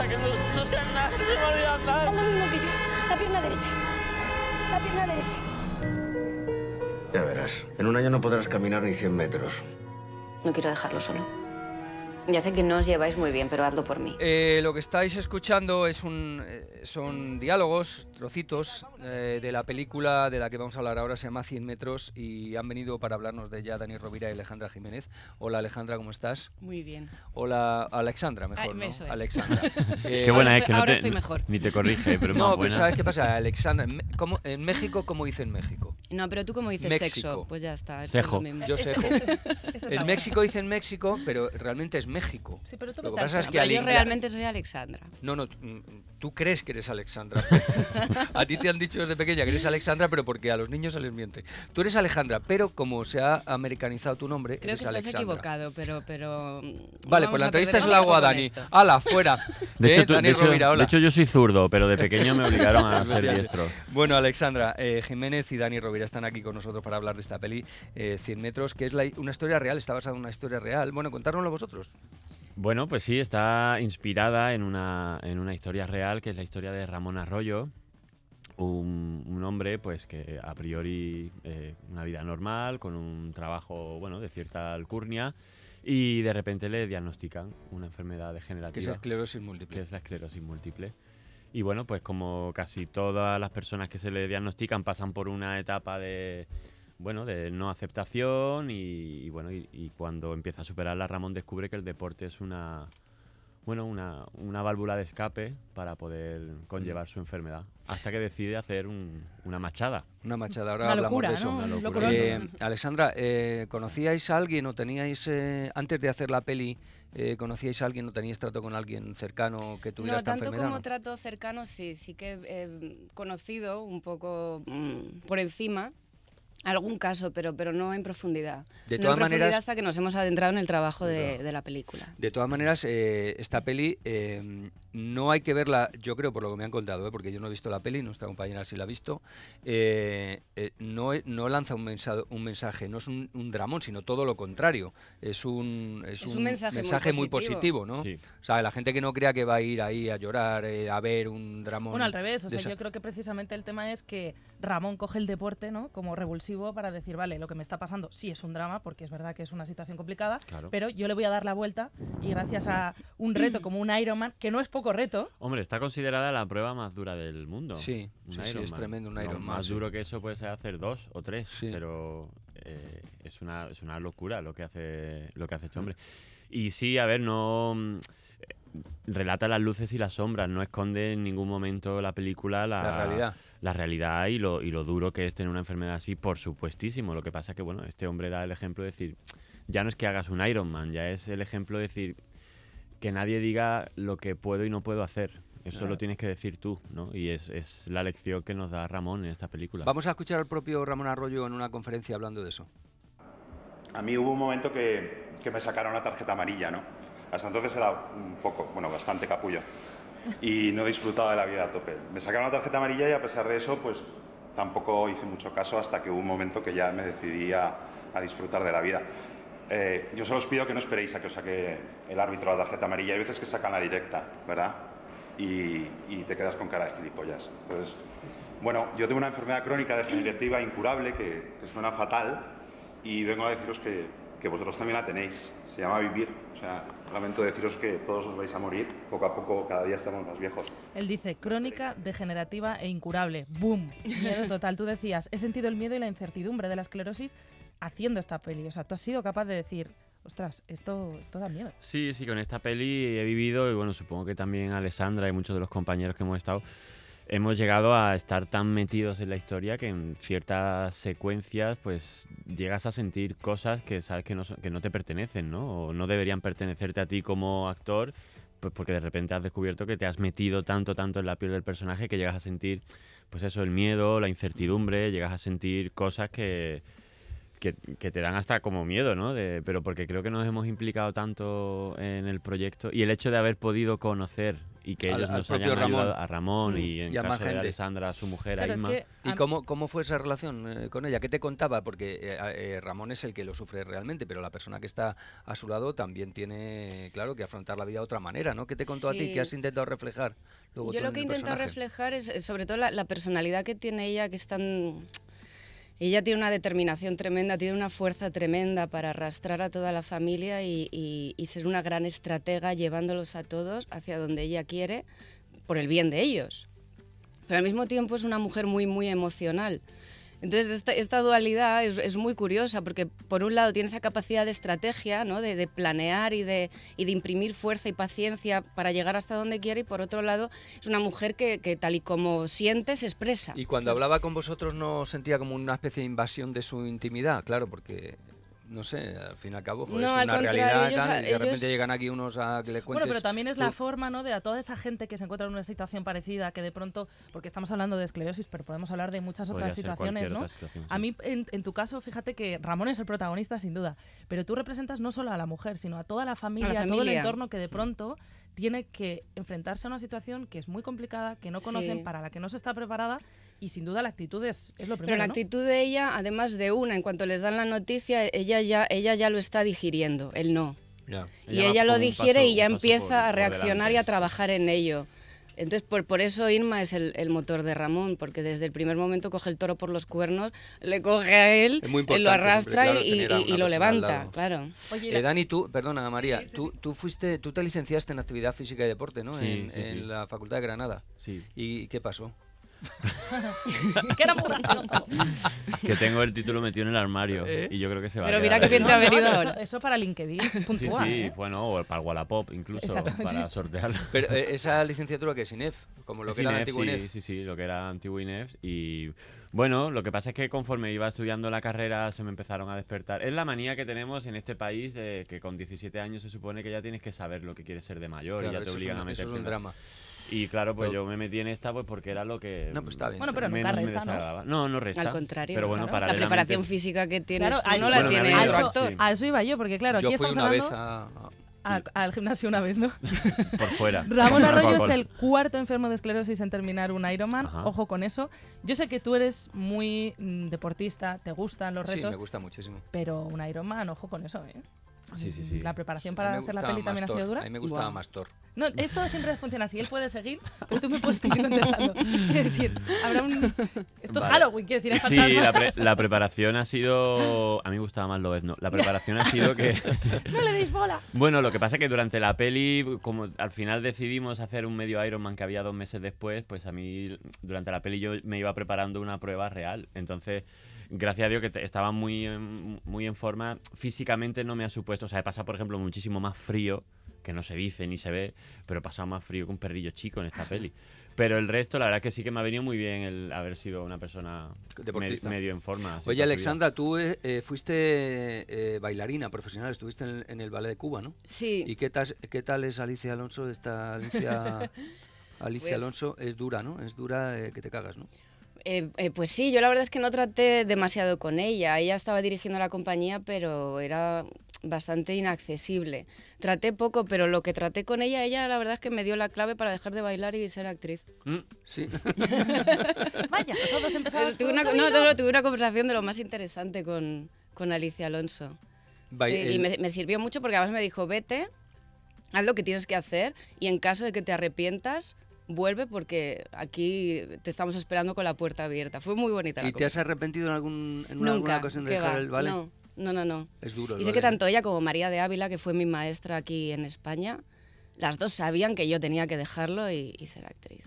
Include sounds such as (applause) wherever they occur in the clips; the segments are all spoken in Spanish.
pasa? Que no, no sé nada, no se me olvida nada. Haz lo mismo que yo. La pierna derecha. La pierna derecha. Ya verás. En un año no podrás caminar ni 100 metros. No quiero dejarlo solo. Ya sé que no os lleváis muy bien, pero hazlo por mí. Eh, lo que estáis escuchando es un, eh, son diálogos, trocitos eh, de la película de la que vamos a hablar ahora, se llama 100 metros y han venido para hablarnos de ella Dani Rovira y Alejandra Jiménez. Hola Alejandra, ¿cómo estás? Muy bien. Hola Alexandra, mejor, ¿no? Alexandra. (laughs) Qué buena es que no te, ni te corrige, pero No, pero ¿sabes qué pasa? Alexandra, en, México, ¿cómo dicen México? No, pero tú cómo dices sexo, pues ya está. Sejo. Yo sejo. en México dicen México, pero realmente es México. Sí, pero tú lo que pasa es que yo realmente soy Alexandra. No, no, tú crees que eres Alexandra. (laughs) a ti te han dicho desde pequeña que eres Alexandra, pero porque a los niños se les miente. Tú eres Alejandra, pero como se ha americanizado tu nombre, Creo eres que estás equivocado, pero... pero vale, pues la entrevista es la hago a Dani. ¡Hala, fuera! (laughs) De hecho, de, hecho, yo soy zurdo, pero de pequeño me obligaron a ser diestro. Bueno, Alexandra, eh, Jiménez y Dani Rovira están aquí con nosotros para hablar de esta peli, 100 eh, metros, que es una historia real, está basada en una historia real. Bueno, contárnoslo vosotros. Bueno, pues sí, está inspirada en una, en una historia real, que es la historia de Ramón Arroyo, un, hombre pues que a priori eh, una vida normal, con un trabajo bueno de cierta alcurnia, y de repente le diagnostican una enfermedad degenerativa. Que es la esclerosis múltiple. Que es la esclerosis múltiple. Y bueno, pues como casi todas las personas que se le diagnostican pasan por una etapa de bueno, de no aceptación y, bueno, y, cuando empieza a superarla, Ramón descubre que el deporte es una, bueno, una, una válvula de escape para poder conllevar su enfermedad. Hasta que decide hacer una machada. Una machada, ahora hablamos de eso. Eh, Alexandra, eh, ¿conocíais a alguien o teníais, eh, antes de hacer la peli, ¿conocíais a alguien o teníais trato con alguien cercano que tuviera esta enfermedad? No, tanto como trato cercano, sí, sí que he conocido un poco mm, por encima Algún caso, pero, pero no en profundidad. De todas no en maneras, hasta que nos hemos adentrado en el trabajo de, la película. De todas maneras, eh, esta peli eh, no hay que verla, yo creo, por lo que me han contado, ¿eh? porque yo no he visto la peli, nuestra compañera sí la ha visto, no, no lanza un, mensaje, un mensaje, no es un, dramón, sino todo lo contrario. Es un, es, un, mensaje, muy, positivo. ¿no? O sea, la gente que no crea que va a ir ahí a llorar, a ver un dramón. Bueno, al revés, o sea, yo creo que precisamente el tema es que Ramón coge el deporte ¿no? como revulsivo para decir, vale, lo que me está pasando sí es un drama, porque es verdad que es una situación complicada, pero yo le voy a dar la vuelta y gracias a un reto (clears throat) como un Ironman, que no es poco reto. Hombre, está considerada la prueba más dura del mundo. Sí, es tremendo un Ironman. más duro que eso puede ser hacer dos o tres, pero eh, es, una, es una locura lo que hace, lo que hace este hombre. Y sí, a ver, no relata las luces y las sombras, no esconde en ningún momento la película la, realidad, la realidad y, lo, y lo duro que es tener una enfermedad así, por supuestísimo. Lo que pasa es que, bueno, este hombre da el ejemplo de decir, ya no es que hagas un Iron Man, ya es el ejemplo de decir que nadie diga lo que puedo y no puedo hacer. Eso lo tienes que decir tú, ¿no? Y es, es la lección que nos da Ramón en esta película. Vamos a escuchar al propio Ramón Arroyo en una conferencia hablando de eso. A mí hubo un momento que, que me sacaron la tarjeta amarilla, ¿no? Hasta entonces era un poco, bueno, bastante capullo y no disfrutaba de la vida a tope. Me sacaron la tarjeta amarilla y a pesar de eso, pues tampoco hice mucho caso hasta que hubo un momento que ya me decidí a, disfrutar de la vida. Eh, yo solo os pido que no esperéis a que os saque el árbitro la tarjeta amarilla. Hay veces que sacan la directa, ¿verdad? Y, te quedas con cara de gilipollas. Entonces, bueno, yo tengo una enfermedad crónica degenerativa incurable que, suena fatal y vengo a deciros que, que vosotros también la tenéis. Se llama vivir. O sea, lamento deciros que todos os vais a morir. Poco a poco, cada día estamos más viejos. Él dice, crónica, degenerativa e incurable. ¡Boom! Miedo total. Tú decías, he sentido el miedo y la incertidumbre de la esclerosis haciendo esta peli. O sea, tú has sido capaz de decir, ostras, esto, esto da miedo. Sí, sí, con esta peli he vivido, y bueno, supongo que también Alessandra y muchos de los compañeros que hemos estado hemos llegado a estar tan metidos en la historia que en ciertas secuencias pues llegas a sentir cosas que sabes que no, que no te pertenecen, ¿no? O no deberían pertenecerte a ti como actor, pues porque de repente has descubierto que te has metido tanto, tanto en la piel del personaje que llegas a sentir, pues eso, el miedo, la incertidumbre, llegas a sentir cosas que, que, te dan hasta como miedo, ¿no? pero porque creo que nos hemos implicado tanto en el proyecto y el hecho de haber podido conocer y que ellos nos hayan ayudado a Ramón y en caso de Alessandra, su mujer, a Inma. ¿Y cómo, cómo fue esa relación eh, con ella? ¿Qué te contaba? Porque eh, eh, Ramón es el que lo sufre realmente, pero la persona que está a su lado también tiene, claro, que afrontar la vida de otra manera, ¿no? ¿Qué te contó a ti? ¿Qué has intentado reflejar? Luego Yo lo que he intentado reflejar es sobre todo la, la personalidad que tiene ella, que es tan ella tiene una determinación tremenda, tiene una fuerza tremenda para arrastrar a toda la familia y, ser una gran estratega llevándolos a todos hacia donde ella quiere por el bien de ellos. Pero al mismo tiempo es una mujer muy, muy emocional. Entonces, esta, dualidad es, muy curiosa porque, por un lado, tiene esa capacidad de estrategia, ¿no? de, planear y de, imprimir fuerza y paciencia para llegar hasta donde quiere, y por otro lado, es una mujer que, tal y como siente, se expresa. Y cuando hablaba con vosotros, ¿no sentía como una especie de invasión de su intimidad? Claro, porque no sé, al fin y al cabo, es una realidad y de repente llegan aquí unos a que le cuentes... Bueno, pero también es la forma, ¿no?, de a toda esa gente que se encuentra en una situación parecida, que de pronto, porque estamos hablando de esclerosis, pero podemos hablar de muchas otras situaciones, ¿no? A mí, en, tu caso, fíjate que Ramón es el protagonista, sin duda, pero tú representas no solo a la mujer, sino a toda la familia, a, todo el entorno que de pronto tiene que enfrentarse a una situación que es muy complicada, que no conocen, para la que no se está preparada y sin duda la actitud es, es lo primero. Pero la actitud de ella, además de una, en cuanto les dan la noticia, ella ya, ella ya lo está digiriendo, él no. Y ella, lo digiere y ya empieza a reaccionar y a trabajar en ello. Entonces, por, por eso Irma es el, el, motor de Ramón, porque desde el primer momento coge el toro por los cuernos, le coge a él, él lo arrastra y, y, lo levanta, claro. Oye, eh, Dani, tú, perdona María, tú, tú, fuiste, tú te licenciaste en actividad física y deporte, ¿no? en, en la Facultad de Granada. Sí. ¿Y qué pasó? (laughs) que tengo el título metido en el armario ¿Eh? y yo creo que se va Pero mira qué bien te ha venido ahora. Eso, para LinkedIn, Sí, sí, ¿eh? bueno, o para Wallapop incluso, para sortearlo. (laughs) Pero eh, esa licenciatura que es INEF, como lo que era antiguo sí, Sí, sí, lo que era antiguo INEF y... Bueno, lo que pasa es que conforme iba estudiando la carrera se me empezaron a despertar. Es la manía que tenemos en este país de que con 17 años se supone que ya tienes que saber lo que quieres ser de mayor y ya te obligan a meterte. Eso es un drama. Y claro, pues yo me metí en esta pues porque era lo que no, pues está bien. Bueno, pero nunca resta, ¿no? ¿no? No, resta. Al contrario. Pero bueno, La preparación física que tienes claro, no la tiene a eso, a eso iba yo, porque claro, aquí yo fui una vez a... al gimnasio una vez, ¿no? (laughs) Por fuera. Ramón (laughs) Arroyo es el cuarto enfermo de esclerosis en terminar un Ironman. Ojo con eso. Yo sé que tú eres muy mm, deportista, te gustan los retos. Sí, me gusta muchísimo. Pero un Ironman, ojo con eso, ¿eh? Sí, sí, sí. La preparación para hacer la peli también ha sido dura. A mí me gustaba más Thor. No, esto siempre funciona así. Él puede seguir, pero tú me puedes seguir (laughs) contestando. Quiero decir, habrá un... Esto es Halloween, quiero decir. Sí, la, la, preparación ha sido... A mí me gustaba más lo no. La preparación ha sido que... (laughs) ¡No le deis bola! Bueno, lo que pasa es que durante la peli, como al final decidimos hacer un medio Ironman que había dos meses después, pues a mí durante la peli yo me iba preparando una prueba real. Entonces gracias a Dios que estaba muy, muy en forma. Físicamente no me ha supuesto, o sea, he pasado, por ejemplo, muchísimo más frío, que no se dice ni se ve, pero he pasado más frío que un perrillo chico en esta peli. Pero el resto, la verdad es que sí que me ha venido muy bien el haber sido una persona medio en forma. Oye, Alexandra, tú eh, eh, fuiste eh, bailarina profesional, estuviste en, el Ballet de Cuba, ¿no? Sí. ¿Y qué tal, qué tal es Alicia Alonso? Esta Alicia, (laughs) Alicia pues Alonso es dura, ¿no? Es dura que te cagas, ¿no? Eh, eh, pues sí, yo la verdad es que no traté demasiado con ella. Ella estaba dirigiendo la compañía, pero era bastante inaccesible. Traté poco, pero lo que traté con ella, ella la verdad es que me dio la clave para dejar de bailar y ser actriz. Mm, sí. (laughs) Vaya, todos empezamos tuve una, no, tuve una conversación de lo más interesante con, con Alicia Alonso. sí, Y me, me sirvió mucho porque además me dijo, vete, haz lo que tienes que hacer y en caso de que te arrepientas, vuelve porque aquí te estamos esperando con la puerta abierta. Fue muy bonita. ¿Y te has arrepentido en, algún, en alguna ocasión de dejar el ballet? No, no, no. no. Es duro. y sé que tanto ella como María de Ávila, que fue mi maestra aquí en España, las dos sabían que yo tenía que dejarlo y, ser actriz.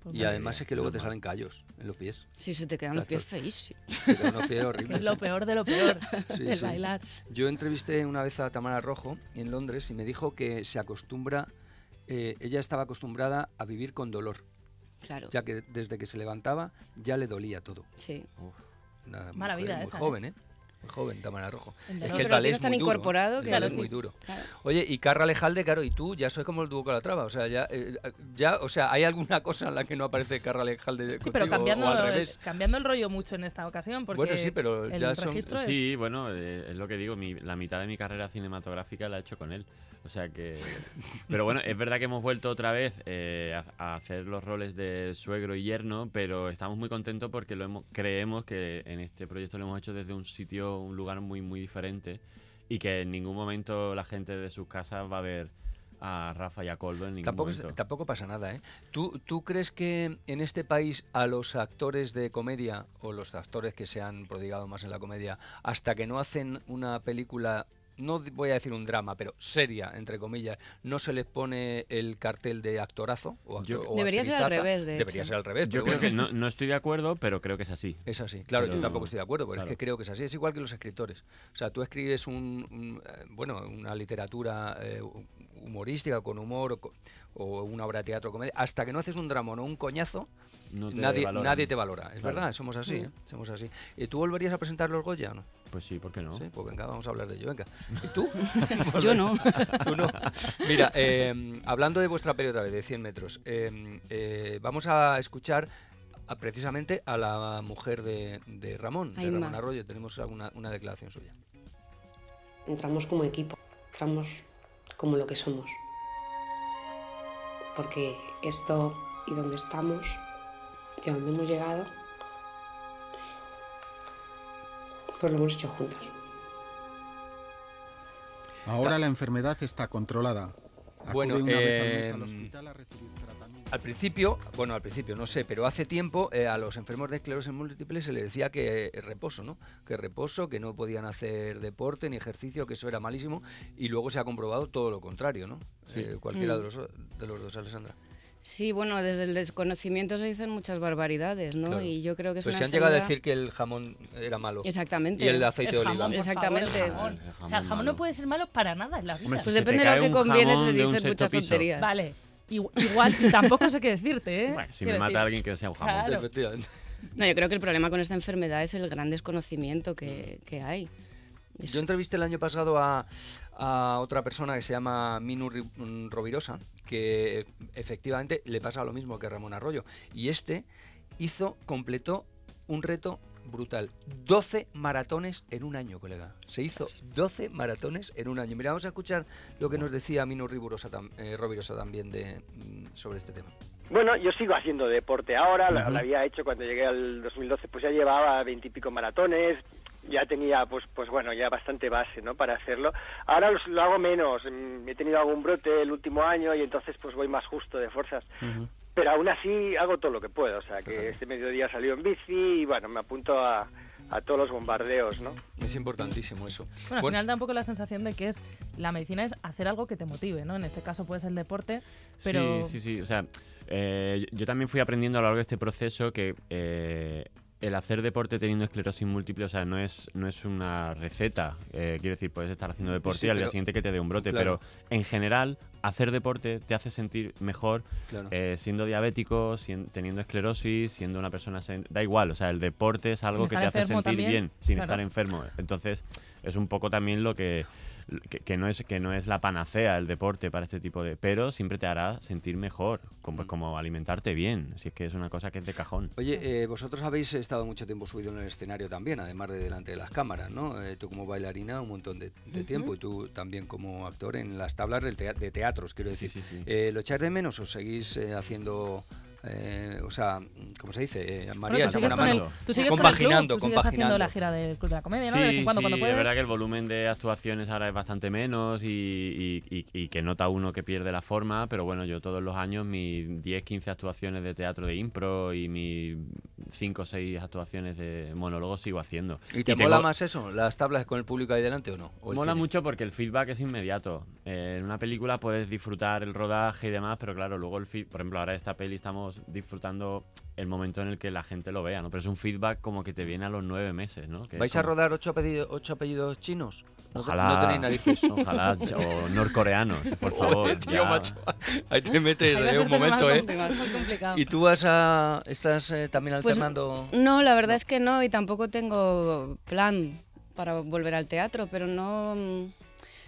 Pues y además es que luego te salen callos en los pies. Sí, se te quedan los pies feísimos. Te quedan los pies (laughs) horribles. lo peor de lo peor, (laughs) el bailar. Yo entrevisté una vez a Tamara Rojo en Londres y me dijo que se acostumbra eh, ella estaba acostumbrada a vivir con dolor. Claro. Ya que desde que se levantaba ya le dolía todo. Sí. Mala vida muy esa, joven, ¿eh? Joven, Tamara Rojo. Es que el ballet es muy incorporado duro. es muy duro. Oye, y Carra Lejalde, claro, y tú ya soy como el dúo con la traba. O sea, ya, eh, ya, o sea, ¿hay alguna cosa en la que no aparece Carra Lejalde Sí, pero cambiando, el, cambiando el rollo mucho en esta ocasión, porque bueno, sí, pero ya son... Sí, bueno, eh, es lo que digo, la mitad de mi carrera cinematográfica la he hecho con él. O sea que... (laughs) Pero bueno, es verdad que hemos vuelto otra vez eh, a, hacer los roles de suegro y yerno, pero estamos muy contentos porque lo hemos, creemos que en este proyecto lo hemos hecho desde un sitio, un lugar muy, muy diferente y que en ningún momento la gente de sus casas va a ver a Rafa y a Coldo en ningún tampoco, momento. Tampoco pasa nada, ¿eh? ¿Tú, ¿Tú crees que en este país a los actores de comedia o los actores que se han prodigado más en la comedia, hasta que no hacen una película no voy a decir un drama, pero seria, entre comillas, no se les pone el cartel de actorazo o, Debería ser al revés, de Debería ser al revés. Yo creo que no, estoy de acuerdo, pero creo que es así. Es así, claro, yo tampoco estoy de acuerdo, pero es que creo que es así. Es igual que los escritores. O sea, tú escribes un, eh, bueno, una literatura eh, humorística, con humor, o, una obra de teatro, comedia, hasta que no haces un drama o no un coñazo, nadie, nadie te valora. Es verdad, somos así, ¿eh? somos así. ¿Y tú volverías a presentar los Goya no? Pues sí, ¿por qué no? Sí, pues venga, vamos a hablar de ello, venga. ¿Y tú? (laughs) Yo no. (laughs) tú no. Mira, em, hablando de vuestra peli otra vez, de 100 metros, em, eh, vamos a escuchar precisamente a la mujer de, Ramón, de Ramón Arroyo. Tenemos alguna, una declaración suya. Entramos como equipo, entramos como lo que somos. Porque esto y donde estamos y a donde hemos llegado, pues lo hemos hecho juntos. Ahora la enfermedad está controlada. bueno, eh, al principio, bueno, al principio no sé, pero hace tiempo eh, a los enfermos de esclerosis múltiple se les decía que eh, reposo, ¿no? Que reposo, que no podían hacer deporte ni ejercicio, que eso era malísimo, y luego se ha comprobado todo lo contrario, ¿no? cualquiera de, mm. los, de los dos, Alessandra. Sí, bueno, desde el desconocimiento se dicen muchas barbaridades, ¿no? Y yo creo que es pues una se han llegado a decir que el jamón era malo. Exactamente. Y el aceite de oliva. Exactamente. o sea, el jamón no puede ser malo para nada en la vida. pues depende de lo que conviene, se dicen muchas tonterías. Vale. Igual, tampoco sé qué decirte, ¿eh? Bueno, si me mata a alguien que sea un jamón. Efectivamente. No, yo creo que el problema con esta enfermedad es el gran desconocimiento que, que hay. Yo entrevisté el año pasado a, a otra persona que se llama Minu mm, Rovirosa, que efectivamente le pasa lo mismo que Ramón Arroyo. Y este hizo, completó un reto brutal. 12 maratones en un año, colega. Se hizo 12 maratones en un año. Mira, vamos a escuchar lo que nos decía Minu Rovirosa, eh, Rovirosa también de, mm, sobre este tema. Bueno, yo sigo haciendo deporte ahora, lo, había hecho cuando llegué al 2012, pues ya llevaba veintipico maratones, ya tenía pues pues bueno ya bastante base no para hacerlo ahora lo, hago menos mm, he tenido algún brote el último año y entonces pues voy más justo de fuerzas pero aún así hago todo lo que puedo o sea que este mediodía salió en bici y bueno me apunto a, a todos los bombardeos, ¿no? Es importantísimo eso. Bueno, al final da un poco la sensación de que es la medicina es hacer algo que te motive, ¿no? En este caso puede ser el deporte, pero... Sí, sí, sí. O sea, eh, yo también fui aprendiendo a lo largo de este proceso que eh, el hacer deporte teniendo esclerosis múltiple, o sea, no es, no es una receta. Eh, quiero decir, puedes estar haciendo deporte y al día siguiente que te dé un brote, pero en general, hacer deporte te hace sentir mejor eh, siendo diabético, teniendo esclerosis, siendo una persona. Da igual, o sea, el deporte es algo que te hace sentir bien sin estar enfermo. Entonces, es un poco también lo que que, no es, que no es la panacea el deporte para este tipo de... Pero siempre te hará sentir mejor, como, mm. como alimentarte bien, si es que es una cosa que es de cajón. Oye, eh, vosotros habéis estado mucho tiempo subido en el escenario también, además de delante de las cámaras, ¿no? Eh, tú como bailarina un montón de, tiempo y tú también como actor en las tablas de teatros, quiero decir. Eh, ¿Lo echáis de menos o seguís haciendo eh, o sea, ¿cómo se dice? Eh, María bueno, tú mano. tú sigues compaginando, tú sigues haciendo la gira del Club de la Comedia, ¿no? Sí, de vez en cuando, sí, cuando es verdad que el volumen de actuaciones ahora es bastante menos y, y, y, que nota uno que pierde la forma, pero bueno, yo todos los años mis 10, 15 actuaciones de teatro de impro y mis 5 o 6 actuaciones de monólogo sigo haciendo. ¿Y te mola más eso? ¿Las tablas con el público ahí delante o no? mola mucho porque el feedback es inmediato. Eh, en una película puedes disfrutar el rodaje y demás, pero claro, luego el feedback, por ejemplo, ahora esta peli estamos disfrutando el momento en el que la gente lo vea, ¿no? Pero es un feedback como que te viene a los nueve meses, ¿no? ¿Vais a rodar ocho apellidos, ocho apellidos chinos? Ojalá. No tenéis narices. Ojalá. (laughs) o norcoreanos, por favor. tío, macho. Ahí te metes eh, un momento, ¿eh? Muy complicado. ¿Y tú vas a. estás eh, también pues alternando? no, la verdad es que no, y tampoco tengo plan para volver al teatro, pero no... Mm,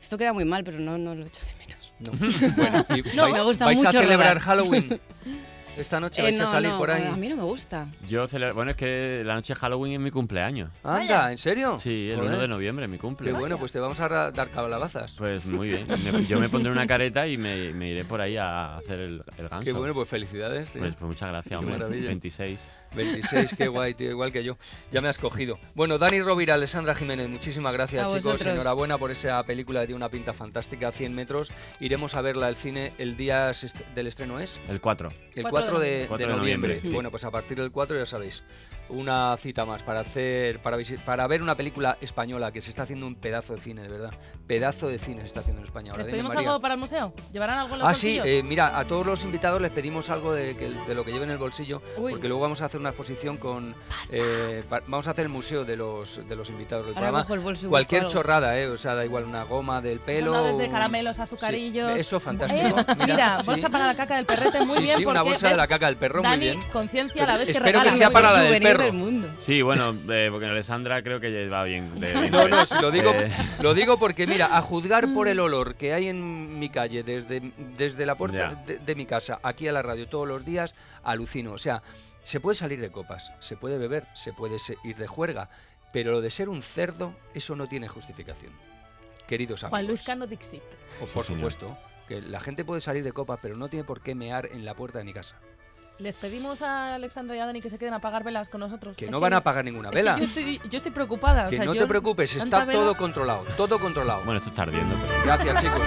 esto queda muy mal, pero no, no lo echo de menos. No. (laughs) Bueno, no, me gusta ¿vais a celebrar Halloween? (laughs) Esta noche eh, vais a salir por ahí. A mí no me gusta. Yo bueno, es que la noche de Halloween es mi cumpleaños. Anda, ¿en serio? Sí, el 1 de noviembre, mi cumpleaños. Qué bueno, pues te vamos a dar calabazas. Pues muy bien. (laughs) yo me pondré una careta y me, iré por ahí a hacer el, el ganso. Qué bueno, pues felicidades. Pues, pues, muchas gracias, hombre. 26. 26, qué (laughs) guay, tío, igual que yo. Ya me has cogido. Bueno, Dani Rovira, Alessandra Jiménez, muchísimas gracias, chicos. Enhorabuena por esa película de una pinta fantástica, 100 metros. Iremos a verla al cine. ¿El día del estreno es? El 4. El 4, de, noviembre. Bueno, pues a partir del 4 ya sabéis una cita más para hacer para, para ver una película española que se está haciendo un pedazo de cine, de verdad. Pedazo de cine se está haciendo en España. ¿Les pedimos algo para el museo? ¿Llevarán algo en los Ah, sí, eh, mira, a todos los invitados les pedimos algo de, de lo que lleven en el bolsillo, porque luego vamos a hacer una exposición con... Eh, vamos a hacer el museo de los, de los invitados del programa. Cualquier chorrada, eh, o sea, da igual una goma del pelo. desde caramelos, azucarillos. eso, fantástico. Eh, mira, bolsa para la caca del perrete, muy bien. Sí, una bolsa de la caca del perro, muy bien. conciencia a la vez que Espero que sea para la del perro. Sí, bueno, eh, porque Alessandra creo que va bien. (laughs) no, no, lo digo, eh. lo digo porque, mira, a juzgar por el olor que hay en mi calle, desde, desde la puerta de, mi casa, aquí a la radio todos los días, alucino. O sea, se puede salir de copas, se puede beber, se puede ir de juerga, pero lo de ser un cerdo, eso no tiene justificación. Queridos amigos. Juan Luis Cano Dixit. O, por supuesto, que la gente puede salir de copas, pero no tiene por qué mear en la puerta de mi casa. Les pedimos a Alexandra y a Dani que se queden a apagar velas con nosotros. Que no van a apagar ninguna vela. yo, estoy, preocupada. Que no te preocupes, está todo controlado, todo controlado. Bueno, esto está ardiendo. Gracias, chicos.